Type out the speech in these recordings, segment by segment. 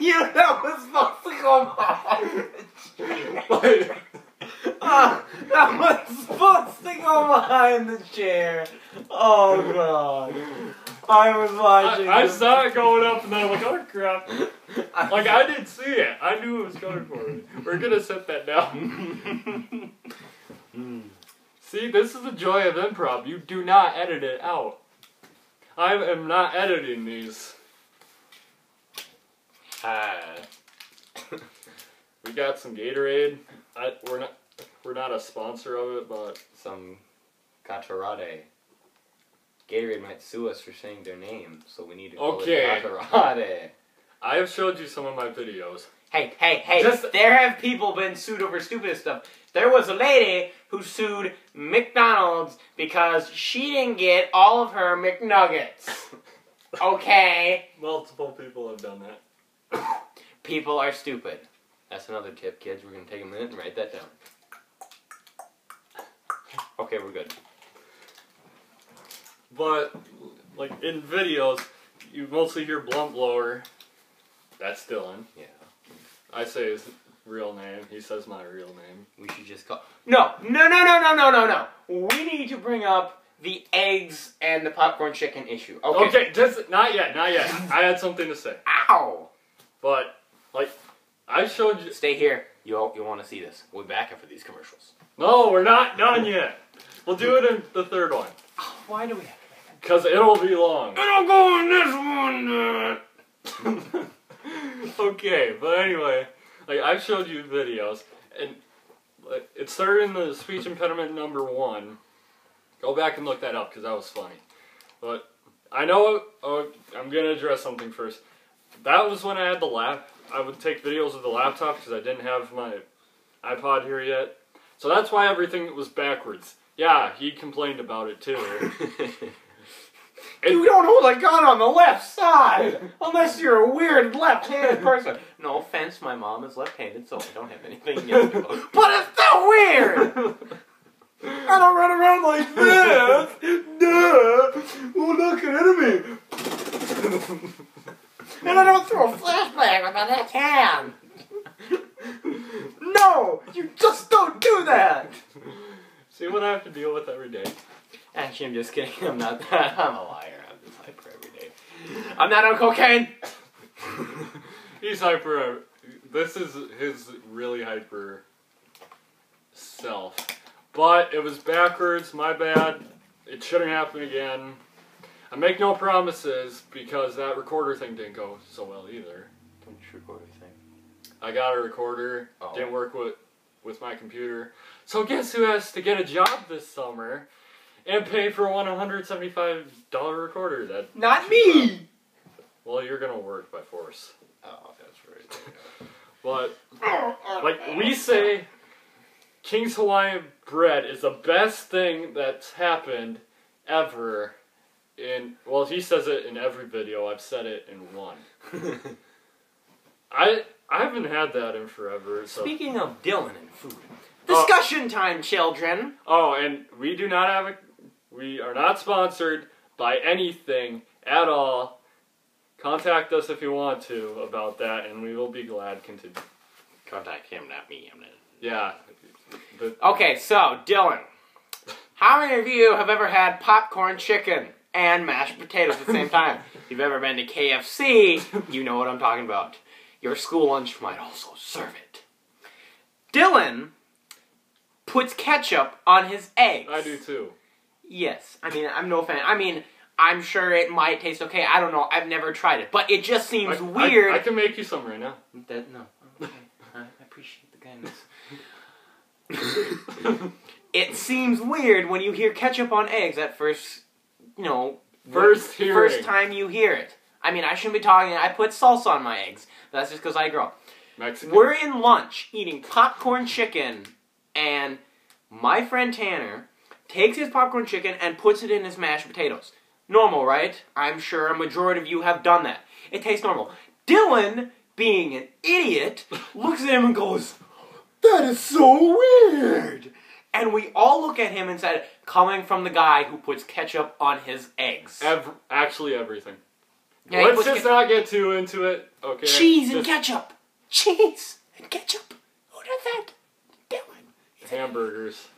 you that was supposed to go behind. Ah, that was supposed to go behind the chair. Oh god. I was watching. I, I saw it going up and then I'm like, oh crap. Like I didn't see it. I knew it was coming for me. We're gonna set that down. See, this is the joy of improv. You do not edit it out. I am not editing these. We got some Gatorade. I, we're not we're not a sponsor of it, but some Gatorade. Gatorade might sue us for saying their name, so we need to call Okay. it Gatorade. I have showed you some of my videos. Hey, hey, hey! Just- there have people been sued over stupid stuff. There was a lady who sued McDonald's because she didn't get all of her McNuggets. Okay, Multiple people have done that. People are stupid. That's another tip, kids. We're gonna take a minute and write that down. Okay, we're good. But like in videos, you mostly hear blunt blower. That's Dylan. Yeah. I say his real name. He says my real name. We should just call. No, no, no, no, no, no, no, no. We need to bring up the eggs and the popcorn chicken issue. Okay. Okay, just not yet, not yet. I had something to say, Ow! But like I showed you. Stay here. You you want to see this? We'll be back after these commercials. No, we're not done yet. We'll do it in the third one Why do we have to? because it'll be long. It'll go in this one. Uh. okay, but anyway, like I've showed you videos, and like, it started in the speech impediment number one. Go back and look that up because that was funny. But I know oh, I'm gonna address something first. That was when I had the lap. I would take videos with the laptop because I didn't have my iPod here yet. So that's why everything was backwards. Yeah, he complained about it too. you don't hold a gun on the left side unless you're a weird left-handed person. No offense, my mom is left-handed, so I don't have anything against her. But it's still weird. I don't run around like this. Duh. Oh, look at me. And I don't throw a flashbang my left hand. no, you just don't do that. See what I have to deal with every day. Actually, I'm just kidding. I'm not that. I'm a liar. I'm just hyper every day. I'm not on cocaine. He's hyper. Uh, this is his really hyper self. But it was backwards, my bad. It shouldn't happen again. I make no promises because that recorder thing didn't go so well either. Don't record anything. I got a recorder, Oh. didn't work with with my computer. So guess who has to get a job this summer and pay for one $175 recorder that Not me. well you're gonna work by force. Oh, that's right. But like we say King's Hawaiian bread is the best thing that's happened ever in well he says it in every video, I've said it in one. I I haven't had that in forever, so Speaking of Dylan and food, Oh. discussion time, children. Oh, and we do not have a we are not sponsored by anything at all. Contact us if you want to about that and we will be glad to Contact him, not me. I'm not. yeah. The, Okay, so Dylan, how many of you have ever had popcorn chicken and mashed potatoes at the same time? if you've ever been to KFC, you know what I'm talking about. Your school lunch might also serve it. Dylan puts ketchup on his eggs. I do too. Yes. I mean, I'm no fan. I mean, I'm sure it might taste okay. I don't know. I've never tried it, but it just seems I- I- weird. I, can make you some right now. That no. Okay. I appreciate the kindness. it seems weird when you hear ketchup on eggs at first, you know, First first time you hear it. I mean, I shouldn't be talking. I put salsa on my eggs. That's just because I grew up. Mexican. We're in lunch eating popcorn chicken, and my friend Tanner takes his popcorn chicken and puts it in his mashed potatoes. Normal, right? I'm sure a majority of you have done that. It tastes normal. Dylan, being an idiot, looks at him and goes, That is so weird! And we all look at him and said, Coming from the guy who puts ketchup on his eggs. Ev- actually, everything. Yeah, Let's just ke- not get too into it. Okay. cheese and Just ketchup. Cheese and ketchup. Who does that? Dylan. hamburgers.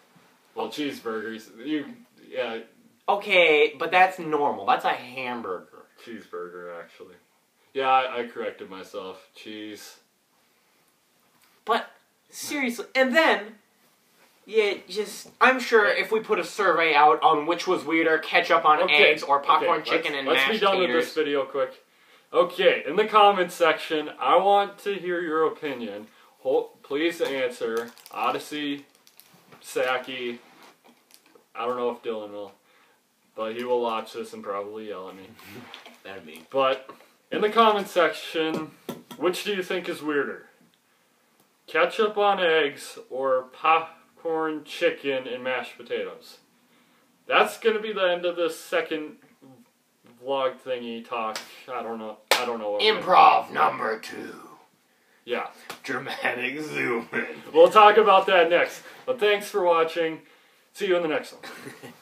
Well, cheeseburgers. You, yeah, Okay, but that's normal. That's a hamburger. cheeseburger actually. Yeah, I, I corrected myself. Cheese. But seriously, and then yeah, just I'm sure if we put a survey out on which was weirder, ketchup on Okay, eggs or popcorn okay, chicken let's, and let's mashed be done with this video quick. Okay, in the comments section, I want to hear your opinion. Hol- please answer. Odyssey, Saki. I don't know if Dylan will, but he will watch this and probably yell at me. That'd be But in the comment section, which do you think is weirder? Ketchup on eggs or popcorn chicken and mashed potatoes? That's gonna be the end of this second vlog thingy talk. I don't know. I don't know. What improv number two. Yeah, Dramatic zoom in. we'll talk about that next. But thanks for watching. See you in the next one.